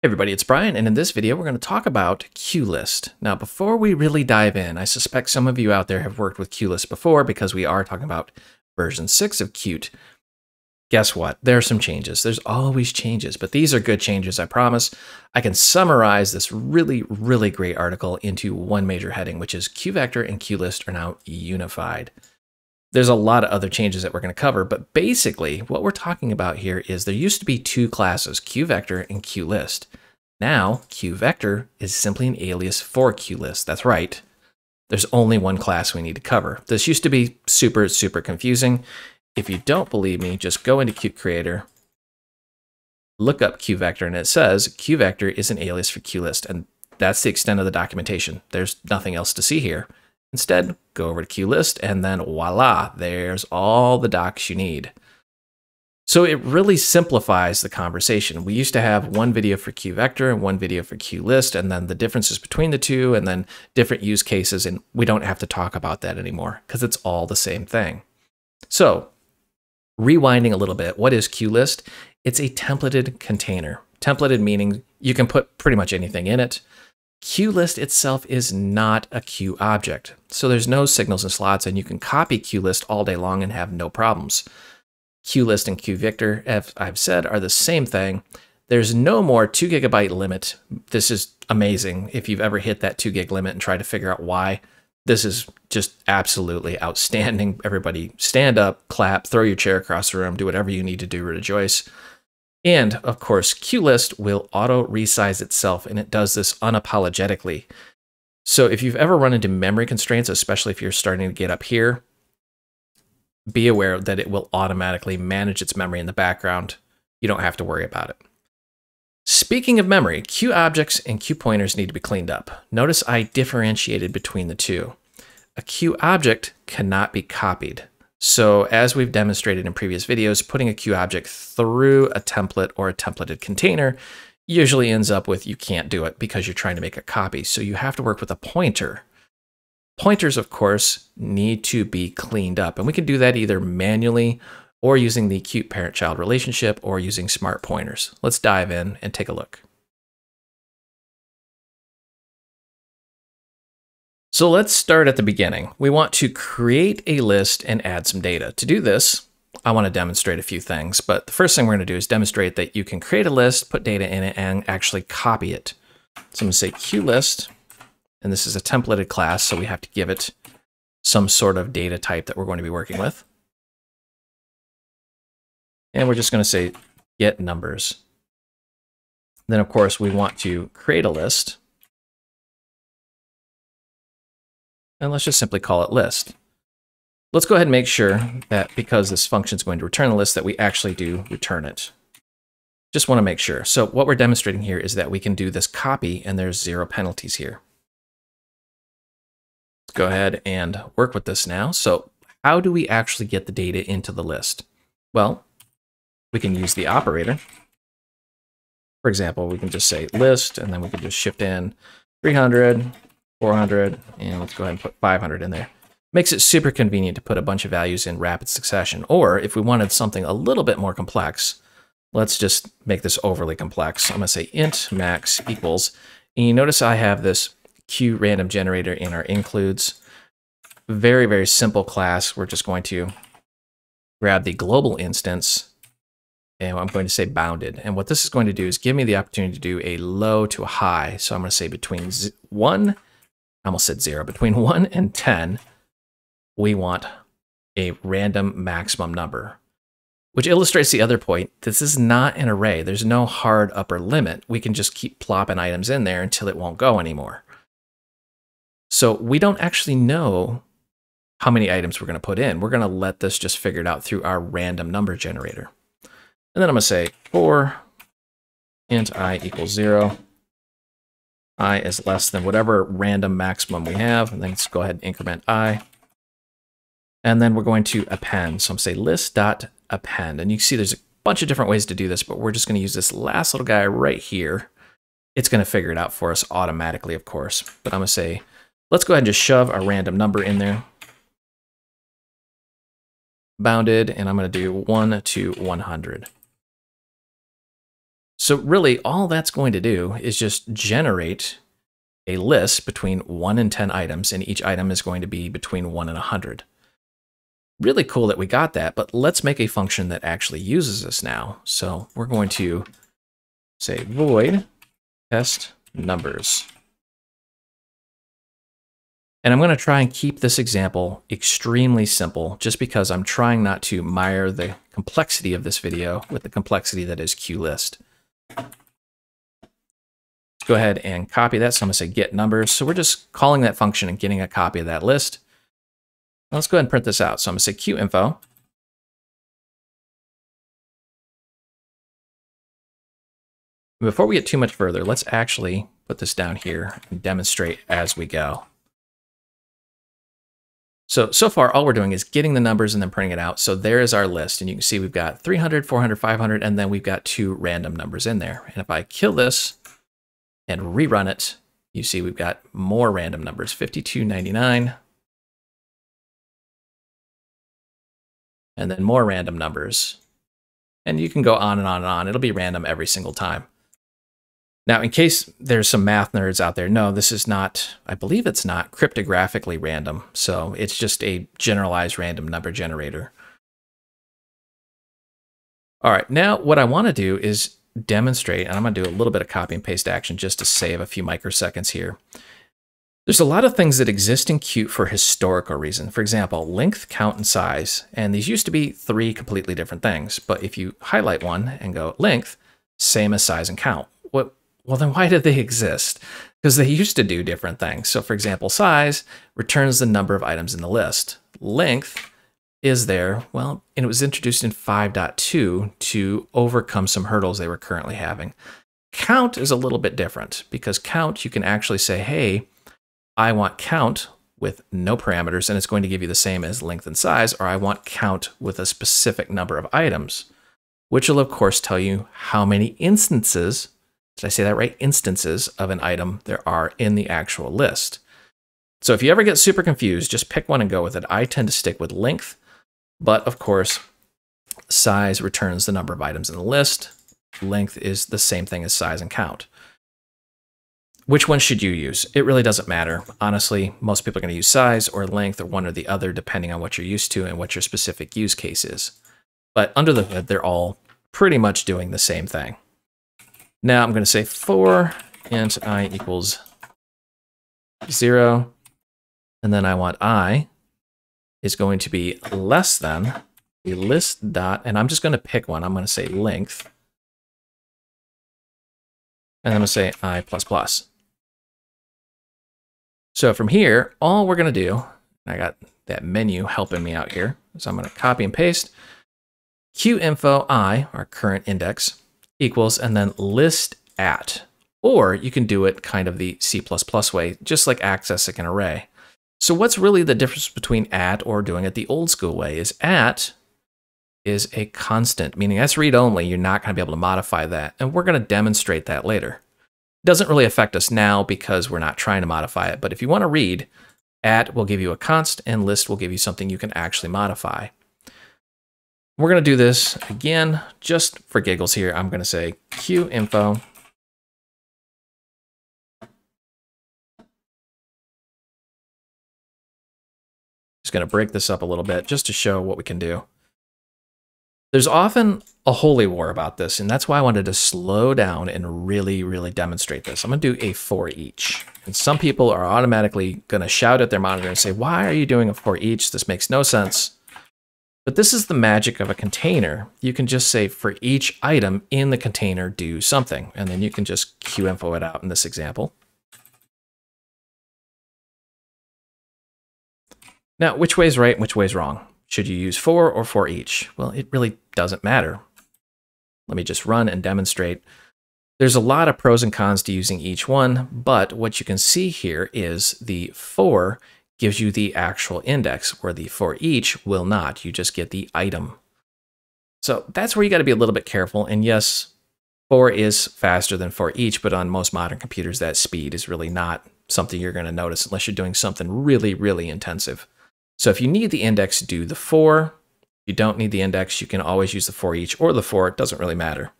Hey everybody, it's Bryan, and in this video we're going to talk about QList. Now before we really dive in, I suspect some of you out there have worked with QList before because we are talking about version 6 of Qt. Guess what? There are some changes. There's always changes, but these are good changes, I promise. I can summarize this really, really great article into one major heading, which is QVector and QList are now unified. There's a lot of other changes that we're going to cover, but basically what we're talking about here is there used to be two classes, QVector and QList. Now, QVector is simply an alias for QList. That's right. There's only one class we need to cover. This used to be super, super confusing. If you don't believe me, just go into Qt Creator, look up QVector, and it says QVector is an alias for QList, and that's the extent of the documentation. There's nothing else to see here. Instead, go over to QList and then voila, there's all the docs you need. So it really simplifies the conversation. We used to have one video for QVector and one video for QList, and then the differences between the two, and then different use cases, and we don't have to talk about that anymore because it's all the same thing. So, rewinding a little bit, what is QList? It's a templated container. Templated meaning you can put pretty much anything in it. QList itself is not a QObject. So there's no signals and slots, and you can copy QList all day long and have no problems. QList and QVector, as I've said, are the same thing. There's no more 2 gigabyte limit. This is amazing. If you've ever hit that 2 gig limit and tried to figure out why, this is just absolutely outstanding. Everybody stand up, clap, throw your chair across the room, do whatever you need to do rejoice. And of course, QList will auto resize itself, and it does this unapologetically. So if you've ever run into memory constraints, especially if you're starting to get up here, be aware that it will automatically manage its memory in the background. You don't have to worry about it. Speaking of memory, QObjects and queue pointers need to be cleaned up. Notice I differentiated between the two. A QObject cannot be copied. So as we've demonstrated in previous videos, putting a QObject through a template or a templated container usually ends up with you can't do it because you're trying to make a copy. So you have to work with a pointer. Pointers, of course, need to be cleaned up. And we can do that either manually or using the Qt parent-child relationship or using smart pointers. Let's dive in and take a look. So let's start at the beginning. We want to create a list and add some data. To do this, I want to demonstrate a few things, but the first thing we're going to do is demonstrate that you can create a list, put data in it, and actually copy it. So I'm going to say QList, and this is a templated class, so we have to give it some sort of data type that we're going to be working with. And we're just going to say get numbers. Then, of course, we want to create a list. And let's just simply call it list. Let's go ahead and make sure that because this function is going to return a list that we actually do return it. Just want to make sure. So what we're demonstrating here is that we can do this copy and there's zero penalties here. Let's go ahead and work with this now. So how do we actually get the data into the list? Well, we can use the operator. For example, we can just say list and then we can just shift in 300, 400, and let's go ahead and put 500 in there. Makes it super convenient to put a bunch of values in rapid succession. Or if we wanted something a little bit more complex, let's just make this overly complex. I'm going to say int max equals, and you notice I have this QRandomGenerator in our includes. Very, very simple class. We're just going to grab the global instance and I'm going to say bounded. And what this is going to do is give me the opportunity to do a low to a high. So I'm going to say between 1 I almost said zero. Between 1 and 10, we want a random maximum number, which illustrates the other point. This is not an array. There's no hard upper limit. We can just keep plopping items in there until it won't go anymore. So we don't actually know how many items we're going to put in. We're going to let this just figure it out through our random number generator. And then I'm going to say for int i equals 0 i is less than whatever random maximum we have. And then let's go ahead and increment i. And then we're going to append. So I'm say list dot append. And you see there's a bunch of different ways to do this, but we're just going to use this last little guy right here. It's going to figure it out for us automatically, of course. But I'm going to say, let's go ahead and just shove a random number in there. Bounded, and I'm going to do 1 to 100. So really all that's going to do is just generate a list between 1 and 10 items, and each item is going to be between 1 and 100. Really cool that we got that, but let's make a function that actually uses this now. So we're going to say void test numbers. And I'm going to try and keep this example extremely simple just because I'm trying not to mire the complexity of this video with the complexity that is QList. Let's go ahead and copy that. So I'm going to say get numbers. So we're just calling that function and getting a copy of that list. Let's go ahead and print this out. So I'm going to say qInfo. Before we get too much further, let's actually put this down here and demonstrate as we go. So, so far, all we're doing is getting the numbers and then printing it out. So there is our list. And you can see we've got 300, 400, 500, and then we've got two random numbers in there. And if I kill this and rerun it, you see we've got more random numbers, 5299, and then more random numbers. And you can go on and on and on. It'll be random every single time. Now, in case there's some math nerds out there, no, this is not, I believe it's not cryptographically random. So it's just a generalized random number generator. All right, now what I want to do is demonstrate, and I'm going to do a little bit of copy and paste action just to save a few microseconds here. There's a lot of things that exist in Qt for historical reason. For example, length, count, and size. And these used to be three completely different things. But if you highlight one and go length, same as size and count. What well, then why did they exist? Because they used to do different things. So for example, size returns the number of items in the list. Length is there, well, and it was introduced in 5.2 to overcome some hurdles they were currently having. Count is a little bit different because count, you can actually say, hey, I want count with no parameters, and it's going to give you the same as length and size, or I want count with a specific number of items, which will, of course, tell you how many instances did I say that right? Instances of an item there are in the actual list. So if you ever get super confused, just pick one and go with it. I tend to stick with length, but of course, size returns the number of items in the list. Length is the same thing as size and count. Which one should you use? It really doesn't matter. Honestly, most people are going to use size or length or one or the other, depending on what you're used to and what your specific use case is. But under the hood, they're all pretty much doing the same thing. Now I'm going to say for int i equals 0. And then I want i is going to be less than the list dot, and I'm just going to pick one. I'm going to say length. And I'm going to say i plus plus. So from here, all we're going to do, I got that menu helping me out here. So I'm going to copy and paste qInfo i, our current index, equals and then list at. Or you can do it kind of the C++ way, just like accessing an array. So what's really the difference between at or doing it the old school way is at is a constant, meaning that's read only. You're not going to be able to modify that. And we're going to demonstrate that later. It doesn't really affect us now because we're not trying to modify it. But if you want to read, at will give you a const and list will give you something you can actually modify. We're to do this again, just for giggles here. I'm to say qInfo. Just to break this up a little bit just to show what we can do. There's often a holy war about this, and that's why I wanted to slow down and really, really demonstrate this. I'm to do a for each. And some people are automatically to shout at their monitor and say, why are you doing a for each? This makes no sense. But this is the magic of a container. You can just say for each item in the container, do something. And then you can just qInfo it out in this example. Now, which way is right which way is wrong? Should you use for or for each? Well, it really doesn't matter. Let me just run and demonstrate. There's a lot of pros and cons to using each one, but what you can see here is the for gives you the actual index, where the for each will not. You just get the item. So that's where you got to be a little bit careful. And yes, for is faster than for each, but on most modern computers, that speed is really not something you're going to notice unless you're doing something really, really intensive. So if you need the index, do the for. If you don't need the index, you can always use the for each or the for. It doesn't really matter.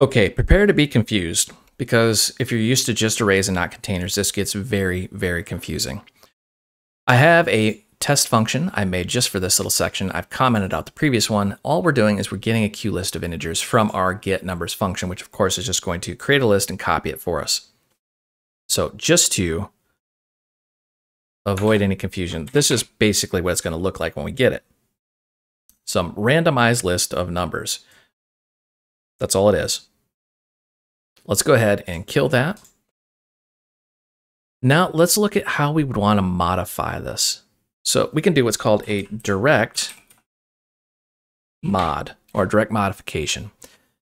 Okay, prepare to be confused because if you're used to just arrays and not containers, this gets very, very confusing. I have a test function I made just for this little section. I've commented out the previous one. All we're doing is we're getting a QList of integers from our get numbers function, which of course is just going to create a list and copy it for us. So just to avoid any confusion, this is basically what it's going to look like when we get it. Some randomized list of numbers. That's all it is. Let's go ahead and kill that. Now let's look at how we would want to modify this. So we can do what's called a direct mod or direct modification,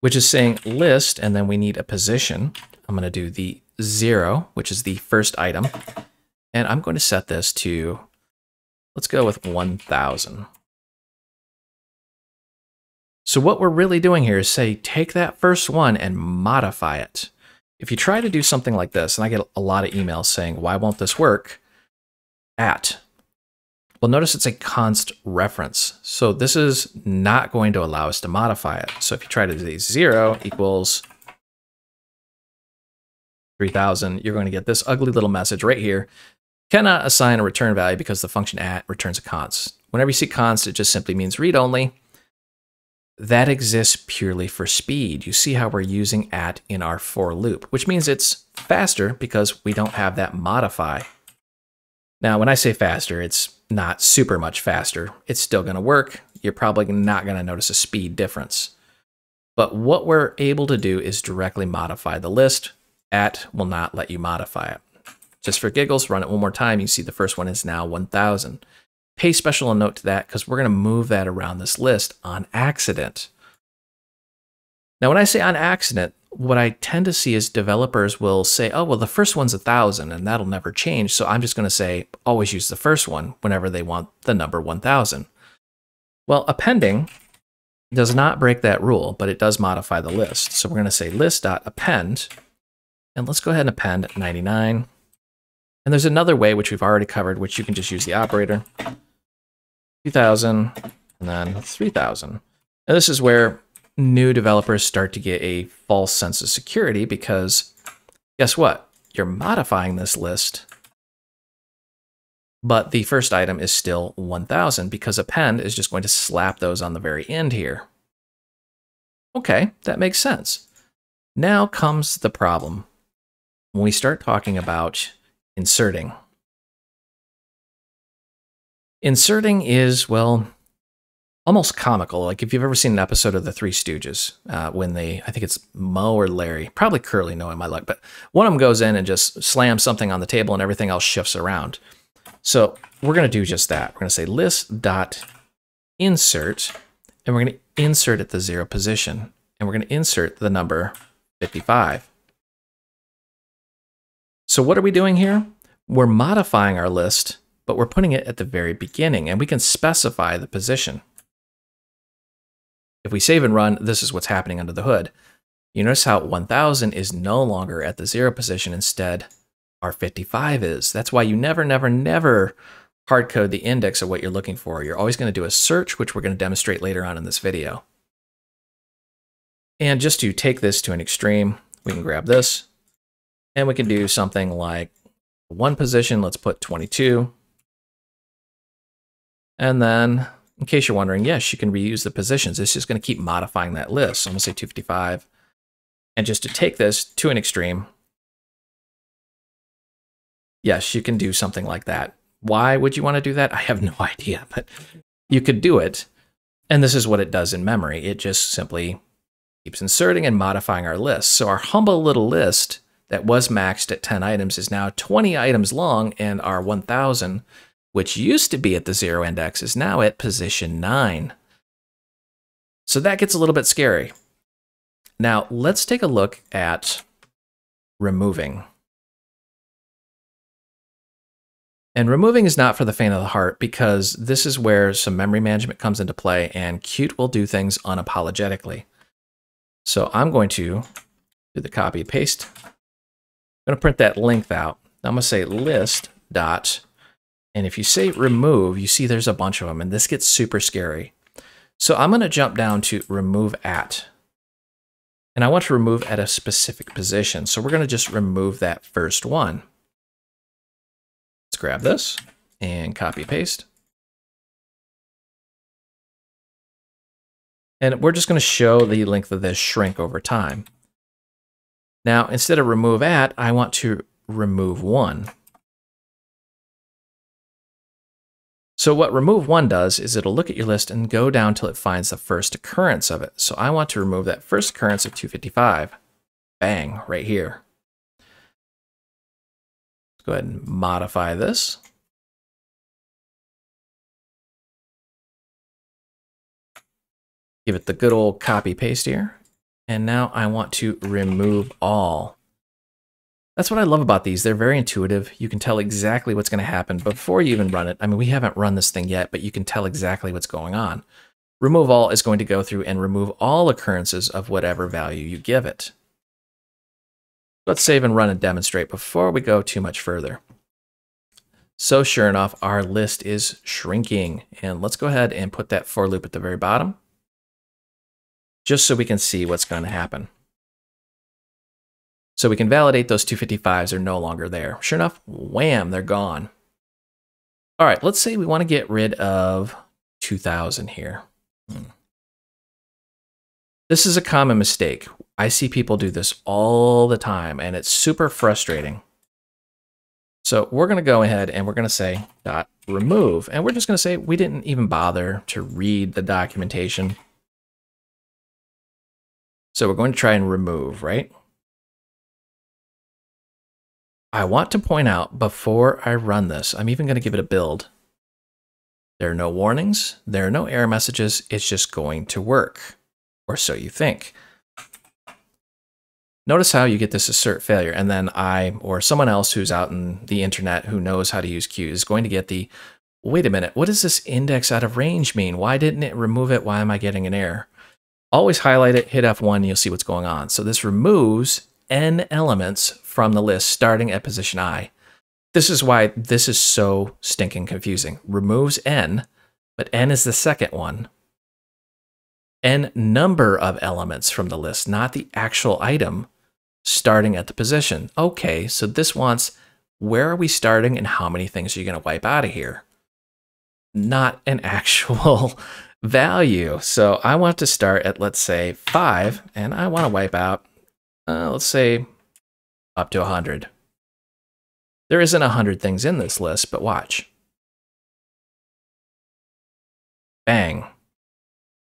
which is saying list, and then we need a position. I'm going to do the zero, which is the first item. And I'm going to set this to, let's go with 1000. So what we're really doing here is say, take that first one and modify it. If you try to do something like this, and I get a lot of emails saying, why won't this work? At. Well, notice it's a const reference. So this is not going to allow us to modify it. So if you try to do zero equals 3000, you're going to get this ugly little message right here. Cannot assign a return value because the function at returns a const. Whenever you see const, it just simply means read only that exists purely for speed. You see how we're using at in our for loop, which means it's faster because we don't have that modify. Now, when I say faster, it's not super much faster. It's still going to work. You're probably not going to notice a speed difference. But what we're able to do is directly modify the list. At will not let you modify it. Just for giggles, run it one more time. You see the first one is now 1000 pay special a note to that because we're going to move that around this list on accident. Now, when I say on accident, what I tend to see is developers will say, oh, well, the first one's a thousand and that'll never change. So I'm just going to say, always use the first one whenever they want the number 1000. Well, appending does not break that rule, but it does modify the list. So we're going to say list.append, and let's go ahead and append 99. And there's another way, which we've already covered, which you can just use the operator. 2000, and then 3000. And this is where new developers start to get a false sense of security because guess what? You're modifying this list, but the first item is still 1000 because append is just going to slap those on the very end here. Okay, that makes sense. Now comes the problem. When we start talking about inserting. Inserting is, well, almost comical. Like if you've ever seen an episode of The Three Stooges, uh, when they, I think it's Moe or Larry, probably Curly knowing my luck, but one of them goes in and just slams something on the table and everything else shifts around. So we're going to do just that. We're going to say list dot insert, and we're going to insert at the zero position, and we're going to insert the number 55. So what are we doing here? We're modifying our list but we're putting it at the very beginning and we can specify the position. If we save and run, this is what's happening under the hood. You notice how 1000 is no longer at the zero position. Instead, our 55 is. That's why you never, never, never hard code the index of what you're looking for. You're always going to do a search, which we're going to demonstrate later on in this video. And just to take this to an extreme, we can grab this and we can do something like one position. Let's put 22. And then, in case you're wondering, yes, you can reuse the positions. It's just going to keep modifying that list. So I'm going to say 255. And just to take this to an extreme, yes, you can do something like that. Why would you want to do that? I have no idea, but you could do it. And this is what it does in memory. It just simply keeps inserting and modifying our list. So our humble little list that was maxed at 10 items is now 20 items long, and our 1000 which used to be at the zero index, is now at position 9. So that gets a little bit scary. Now, let's take a look at removing. And removing is not for the faint of the heart because this is where some memory management comes into play and Qt will do things unapologetically. So I'm going to do the copy paste. I'm going to print that length out. I'm going to say list dot and if you say remove, you see there's a bunch of them, and this gets super scary. So I'm going to jump down to remove at. And I want to remove at a specific position. So we're going to just remove that first one. Let's grab this and copy paste. And we're just going to show the length of this shrink over time. Now, instead of remove at, I want to remove one. So what remove one does is it'll look at your list and go down till it finds the first occurrence of it. So I want to remove that first occurrence of 255. Bang, right here. Let's go ahead and modify this. Give it the good old copy paste here. And now I want to remove all. That's what I love about these. They're very intuitive. You can tell exactly what's going to happen before you even run it. I mean, we haven't run this thing yet, but you can tell exactly what's going on. Remove all is going to go through and remove all occurrences of whatever value you give it. Let's save and run and demonstrate before we go too much further. So sure enough, our list is shrinking. And let's go ahead and put that for loop at the very bottom just so we can see what's going to happen. So we can validate those 255s are no longer there. Sure enough, wham, they're gone. All right, let's say we want to get rid of 2000 here. Hmm. This is a common mistake. I see people do this all the time, and it's super frustrating. So we're going to go ahead and we're going to say dot remove, and we're just going to say we didn't even bother to read the documentation. So we're going to try and remove, right? I want to point out before I run this, I'm even going to give it a build. There are no warnings, there are no error messages, it's just going to work, or so you think. Notice how you get this assert failure, and then I or someone else who's out in the internet who knows how to use Qt is going to get the, wait a minute, what does this index out of range mean? Why didn't it remove it? Why am I getting an error? Always highlight it, hit F1, and you'll see what's going on. So this removes n elements from the list starting at position i. This is why this is so stinking confusing. Removes n, but n is the second one. n number of elements from the list, not the actual item starting at the position. Okay, so this wants where are we starting and how many things are you going to wipe out of here? Not an actual value. So I want to start at, let's say, 5, and I want to wipe out, uh, let's say, up to 100. There isn't 100 things in this list, but watch. Bang.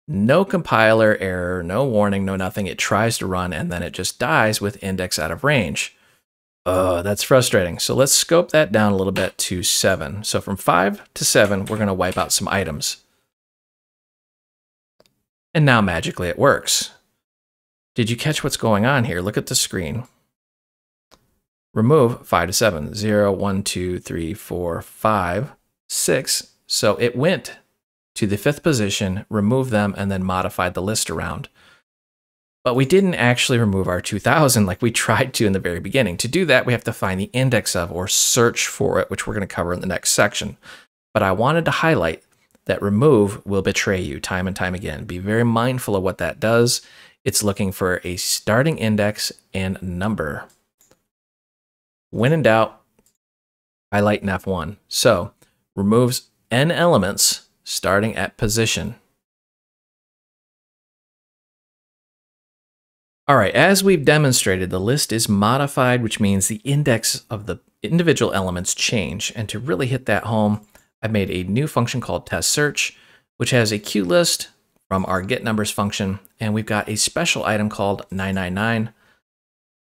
No compiler error, no warning, no nothing. It tries to run, and then it just dies with index out of range. Oh, that's frustrating. So let's scope that down a little bit to 7. So from 5 to 7, we're going to wipe out some items. And now magically it works. Did you catch what's going on here? Look at the screen. Remove 5 to 7. 0, 1, 2, 3, 4, 5, 6. So it went to the fifth position, removed them, and then modified the list around. But we didn't actually remove our 2000 like we tried to in the very beginning. To do that, we have to find the index of or search for it, which we're going to cover in the next section. But I wanted to highlight that remove will betray you time and time again. Be very mindful of what that does. It's looking for a starting index and number. When in doubt, highlight in F1. So removes n elements starting at position. All right, as we've demonstrated, the list is modified, which means the index of the individual elements change. And to really hit that home, I made a new function called test search, which has a QList from our get numbers function. And we've got a special item called 999.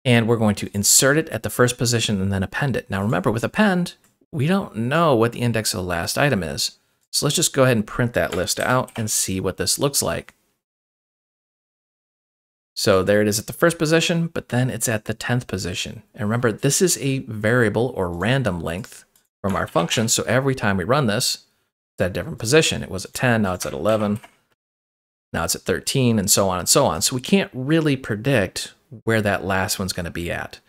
And we're going to insert it at the first position and then append it. Now remember, with append, we don't know what the index of the last item is. So let's just go ahead and print that list out and see what this looks like. So there it is at the first position, but then it's at the 10th position. And remember, this is a variable or random length from our function. So every time we run this, it's at a different position. It was at 10, now it's at 11, now it's at 13, and so on and so on. So we can't really predict where that last one's going to be at.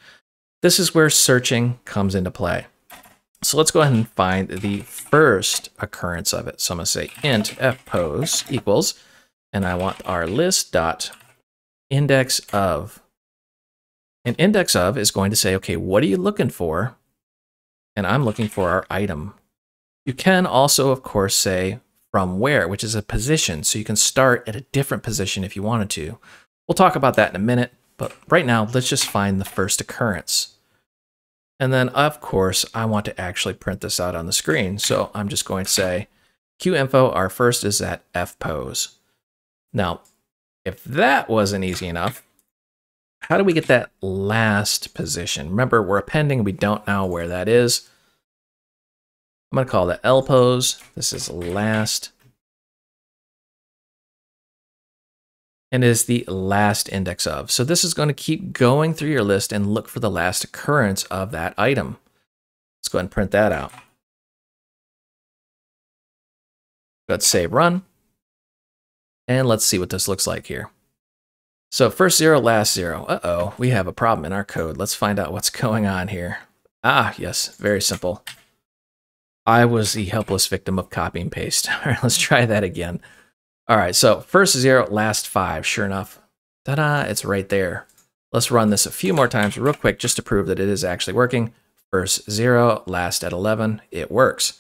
This is where searching comes into play. So let's go ahead and find the first occurrence of it. So I'm going to say int fpos equals, and I want our list dot index of. And index of is going to say, okay, what are you looking for? And I'm looking for our item. You can also, of course, say from where, which is a position. So you can start at a different position if you wanted to. We'll talk about that in a minute, but right now, let's just find the first occurrence. And then, of course, I want to actually print this out on the screen. So I'm just going to say qInfo, our first is at F pose. Now, if that wasn't easy enough, how do we get that last position? Remember, we're appending, we don't know where that is. I'm to call that lpose. This is last. And is the last index of. So this is going to keep going through your list and look for the last occurrence of that item. Let's go ahead and print that out. Let's save run. And let's see what this looks like here. So first zero, last zero. Uh-oh, we have a problem in our code. Let's find out what's going on here. Ah, yes, very simple. I was the helpless victim of copy and paste. All right, let's try that again. All right, so first zero, last five. Sure enough, ta-da, it's right there. Let's run this a few more times real quick just to prove that it is actually working. First zero, last at 11, it works.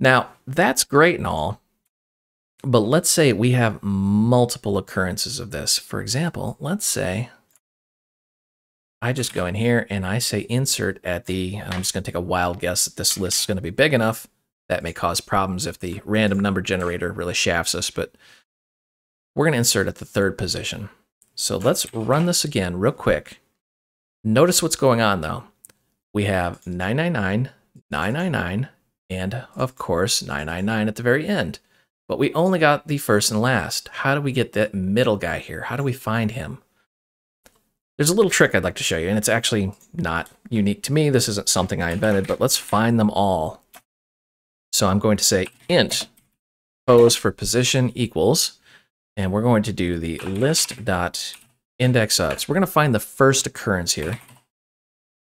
Now, that's great and all, but let's say we have multiple occurrences of this. For example, let's say I just go in here and I say insert at the, I'm just going to take a wild guess that this list is going to be big enough. That may cause problems if the random number generator really shafts us, but we're going to insert at the third position. So let's run this again real quick. Notice what's going on though. We have 999, 999, and of course 999 at the very end. But we only got the first and last. How do we get that middle guy here? How do we find him? There's a little trick I'd like to show you, and it's actually not unique to me. This isn't something I invented, but let's find them all. So I'm going to say int pose for position equals, and we're going to do the list dot index of. So we're going to find the first occurrence here.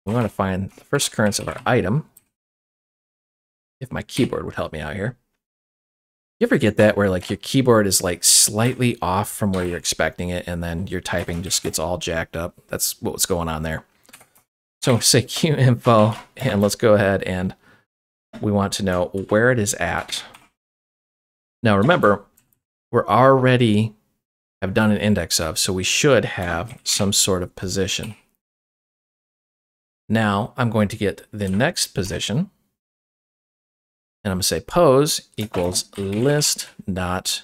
We want to find the first occurrence of our item. If my keyboard would help me out here. You ever get that where like your keyboard is like slightly off from where you're expecting it and then your typing just gets all jacked up? That's what's going on there. So say qInfo and let's go ahead and we want to know where it is at. Now remember, we're already have done an index of, so we should have some sort of position. Now I'm going to get the next position and I'm going to say pose equals list dot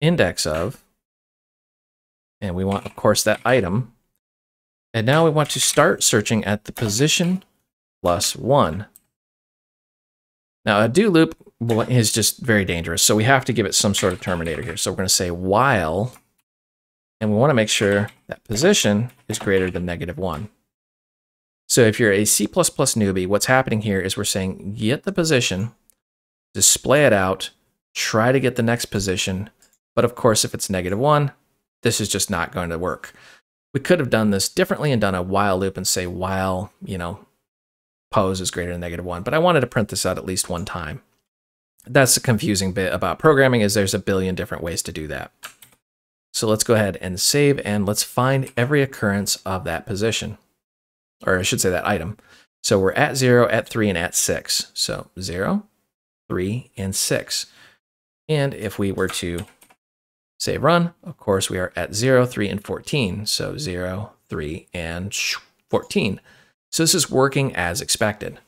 index of, and we want, of course, that item. And now we want to start searching at the position plus one. Now a do loop is just very dangerous, so we have to give it some sort of terminator here. So we're going to say while, and we want to make sure that position is greater than negative one. So if you're a C++ newbie, what's happening here is we're saying get the position display it out, try to get the next position. But of course, if it's negative one, this is just not going to work. We could have done this differently and done a while loop and say while, you know, pose is greater than negative one, but I wanted to print this out at least one time. That's the confusing bit about programming is there's a billion different ways to do that. So let's go ahead and save and let's find every occurrence of that position, or I should say that item. So we're at zero, at three, and at six. So zero, 3, and 6. And if we were to say run, of course, we are at 0, 3, and 14. So 0, 3, and 14. So this is working as expected.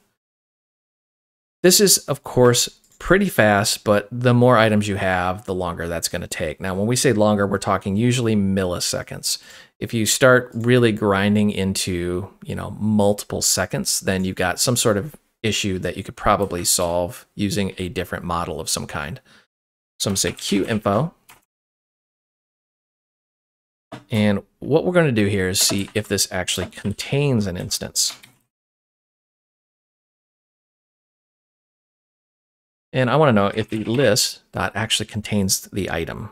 This is, of course, pretty fast, but the more items you have, the longer that's going to take. Now, when we say longer, we're talking usually milliseconds. If you start really grinding into, you know, multiple seconds, then you've got some sort of issue that you could probably solve using a different model of some kind. So I'm to say qInfo. And what we're going to do here is see if this actually contains an instance. And I want to know if the list dot actually contains the item.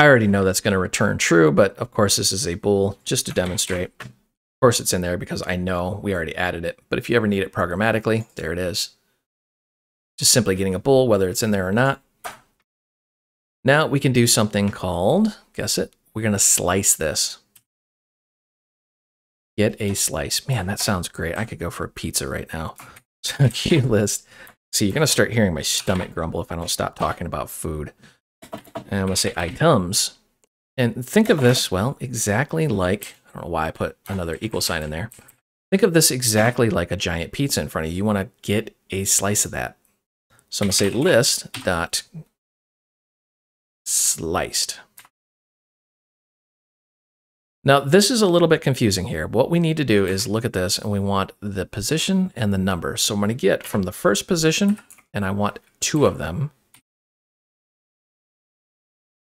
I already know that's going to return true, but of course this is a bool just to demonstrate. Of course, it's in there because I know we already added it. But if you ever need it programmatically, there it is. Just simply getting a bool, whether it's in there or not. Now we can do something called, guess it, we're going to slice this. Get a slice. Man, that sounds great. I could go for a pizza right now. So QList. See, you're going to start hearing my stomach grumble if I don't stop talking about food. And I'm going to say items. And think of this, well, exactly like, I don't know why I put another equal sign in there. Think of this exactly like a giant pizza in front of you. You want to get a slice of that. So I'm going to say list dot sliced. Now, this is a little bit confusing here. What we need to do is look at this and we want the position and the number. So I'm going to get from the first position and I want two of them.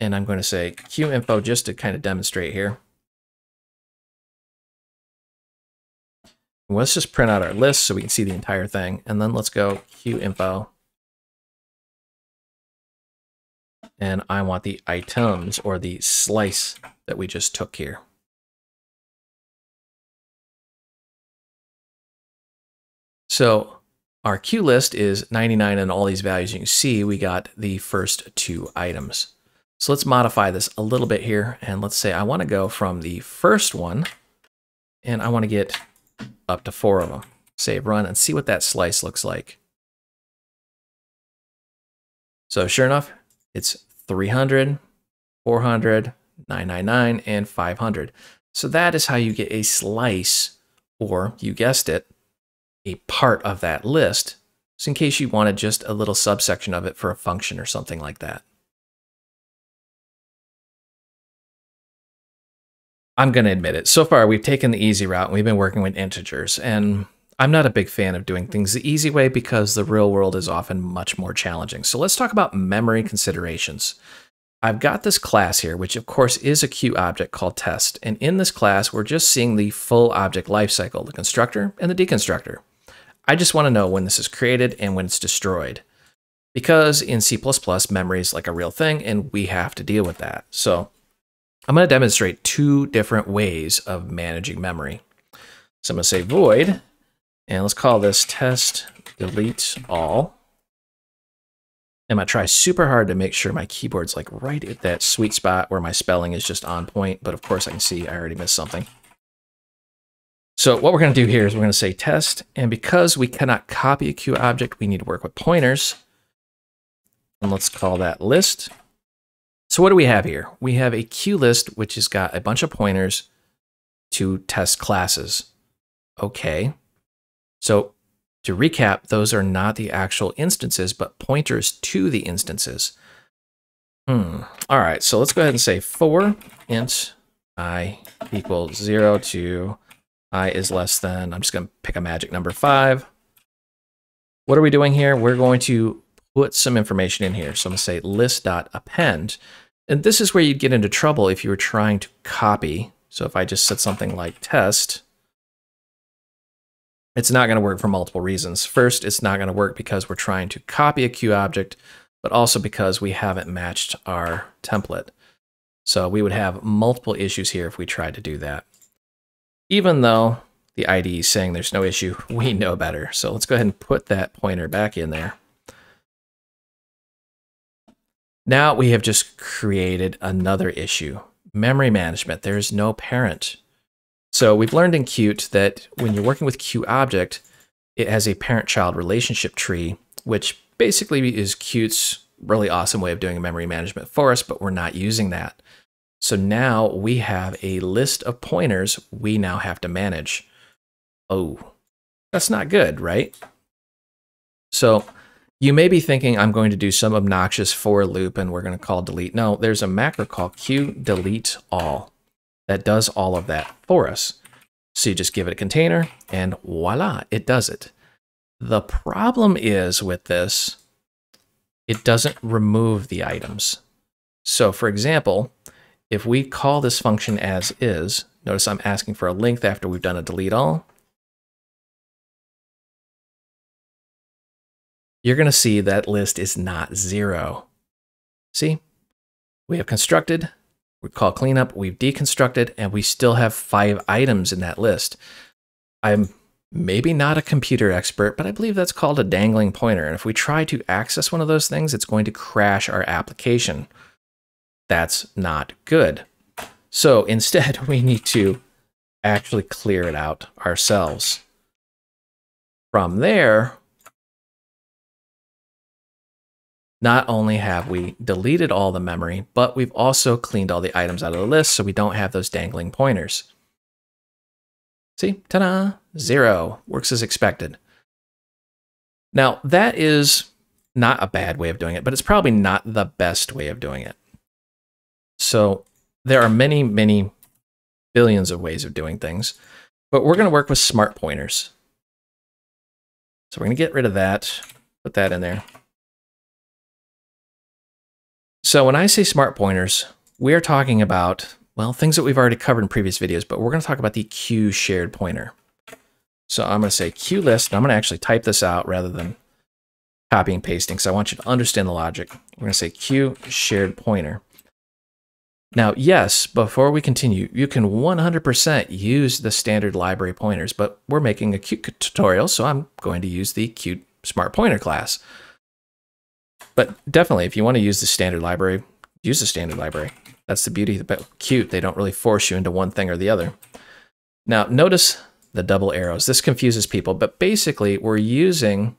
And I'm going to say qInfo just to kind of demonstrate here. let's just print out our list so we can see the entire thing. And then let's go qInfo. And I want the items or the slice that we just took here. So our QList is 99 and all these values you can see, we got the first two items. So let's modify this a little bit here. And let's say I want to go from the first one and I want to get up to four of them. Save run and see what that slice looks like. So sure enough, it's 300, 400, 999, and 500. So that is how you get a slice, or you guessed it, a part of that list, so in case you wanted just a little subsection of it for a function or something like that. I'm going to admit it. So far, we've taken the easy route and we've been working with integers. And I'm not a big fan of doing things the easy way because the real world is often much more challenging. So let's talk about memory considerations. I've got this class here, which of course is a Qt object called test. And in this class, we're just seeing the full object lifecycle, the constructor and the deconstructor. I just want to know when this is created and when it's destroyed. Because in C++, memory is like a real thing and we have to deal with that. So I'm going to demonstrate two different ways of managing memory. So I'm going to say void, and let's call this test delete all. And I'm going to try super hard to make sure my keyboard's like right at that sweet spot where my spelling is just on point, but of course I can see I already missed something. So what we're going to do here is we're going to say test, and because we cannot copy a QObject, we need to work with pointers. And let's call that list. So what do we have here? We have a QList, which has got a bunch of pointers to test classes. Okay. So to recap, those are not the actual instances, but pointers to the instances. Hmm. All right, so let's go ahead and say for int i equals 0 to i is less than, I'm just going to pick a magic number 5. What are we doing here? We're going to put some information in here. So I'm going to say list.append. And this is where you'd get into trouble if you were trying to copy. So if I just said something like test, it's not going to work for multiple reasons. First, it's not going to work because we're trying to copy a QObject, but also because we haven't matched our template. So we would have multiple issues here if we tried to do that even though the IDE is saying there's no issue, we know better. So let's go ahead and put that pointer back in there. Now we have just created another issue. Memory management, there's no parent. So we've learned in Qt that when you're working with QObject, it has a parent-child relationship tree, which basically is Qt's really awesome way of doing memory management for us, but we're not using that. So now we have a list of pointers we now have to manage. Oh, that's not good, right? So you may be thinking I'm going to do some obnoxious for loop and we're going to call delete. No, there's a macro called q delete all that does all of that for us. So you just give it a container and voila, it does it. The problem is with this, it doesn't remove the items. So for example, if we call this function as is, notice I'm asking for a length after we've done a delete all. You're going to see that list is not zero. See, we have constructed, we call cleanup, we've deconstructed, and we still have five items in that list. I'm maybe not a computer expert, but I believe that's called a dangling pointer. And if we try to access one of those things, it's going to crash our application. That's not good. So instead, we need to actually clear it out ourselves. From there, not only have we deleted all the memory, but we've also cleaned all the items out of the list so we don't have those dangling pointers. See, ta-da, zero, works as expected. Now, that is not a bad way of doing it, but it's probably not the best way of doing it. So there are many, many billions of ways of doing things, but we're going to work with smart pointers. So we're going to get rid of that, put that in there. So when I say smart pointers, we're talking about, well, things that we've already covered in previous videos, but we're going to talk about the QSharedPointer. So I'm going to say QList, and I'm going to actually type this out rather than copying and pasting, because I want you to understand the logic. We're going to say Q shared pointer. Now, yes, before we continue, you can 100% use the standard library pointers, but we're making a Qt tutorial, so I'm going to use the Qt Smart Pointer class. But definitely, if you want to use the standard library, use the standard library. That's the beauty about Qt. They don't really force you into one thing or the other. Now, notice the double arrows. This confuses people, but basically, we're using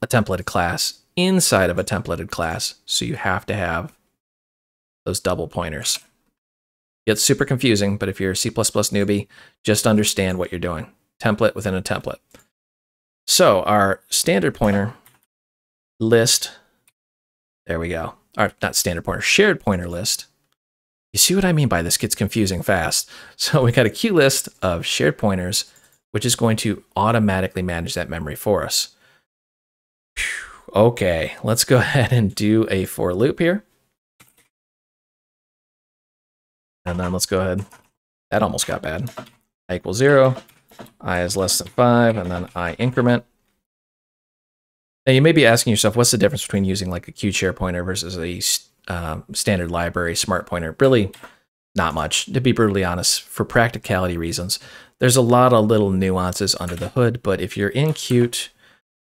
a templated class inside of a templated class, so you have to have those double pointers. It's super confusing, but if you're a C++ newbie, just understand what you're doing. Template within a template. So our standard pointer list there we go. Or not standard pointer, shared pointer list. You see what I mean by this gets confusing fast. So we got a QList of shared pointers, which is going to automatically manage that memory for us. Okay, let's go ahead and do a for loop here. And then let's go ahead. That almost got bad. i equals zero, i is less than five, and then i increment. Now you may be asking yourself, what's the difference between using like a Qt share pointer versus a uh, standard library smart pointer? Really, not much, to be brutally honest, for practicality reasons. There's a lot of little nuances under the hood, but if you're in Qt,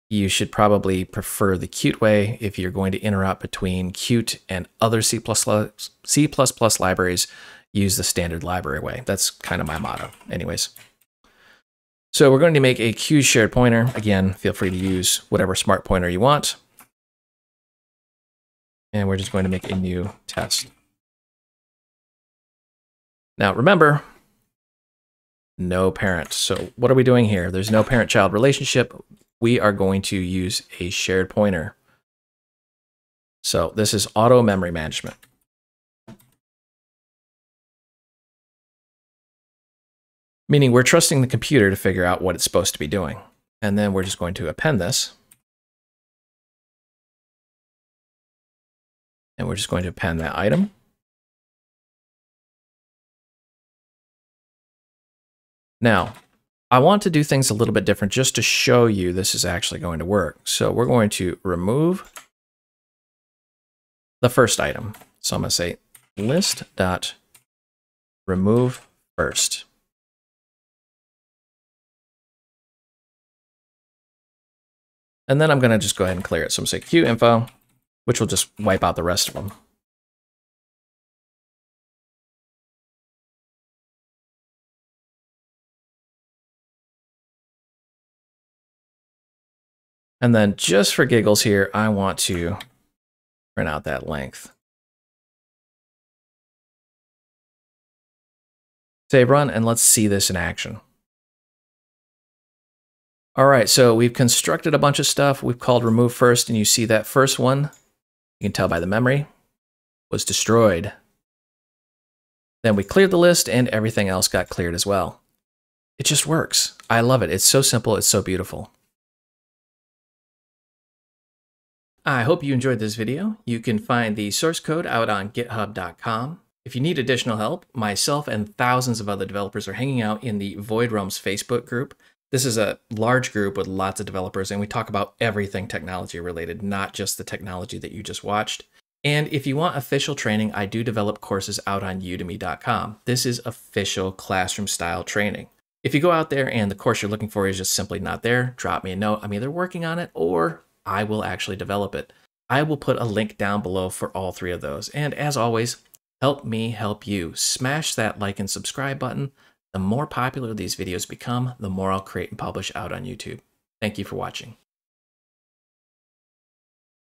you should probably prefer the Qt way. If you're going to interrupt between Qt and other C++, C++ libraries, use the standard library way. That's kind of my motto anyways. So we're going to make a QSharedPointer. Again, feel free to use whatever smart pointer you want. And we're just going to make a new test. Now remember, no parent. So what are we doing here? There's no parent-child relationship. We are going to use a shared pointer. So this is auto memory management. Meaning we're trusting the computer to figure out what it's supposed to be doing. And then we're just going to append this. And we're just going to append that item. Now, I want to do things a little bit different just to show you this is actually going to work. So we're going to remove the first item. So I'm going to say list dot remove first. And then I'm going to just go ahead and clear it. So I'm going to say qInfo, which will just wipe out the rest of them. And then just for giggles here, I want to print out that length. Save run, and let's see this in action. All right, so we've constructed a bunch of stuff. We've called remove first, and you see that first one, you can tell by the memory, was destroyed. Then we cleared the list, and everything else got cleared as well. It just works. I love it. It's so simple. It's so beautiful. I hope you enjoyed this video. You can find the source code out on github.com. If you need additional help, myself and thousands of other developers are hanging out in the Void Realms Facebook group. This is a large group with lots of developers, and we talk about everything technology related, not just the technology that you just watched. And if you want official training, I do develop courses out on udemy.com. This is official classroom style training. If you go out there and the course you're looking for is just simply not there, drop me a note. I'm either working on it or I will actually develop it. I will put a link down below for all three of those. And as always, help me help you. Smash that like and subscribe button. The more popular these videos become, the more I'll create and publish out on YouTube. Thank you for watching.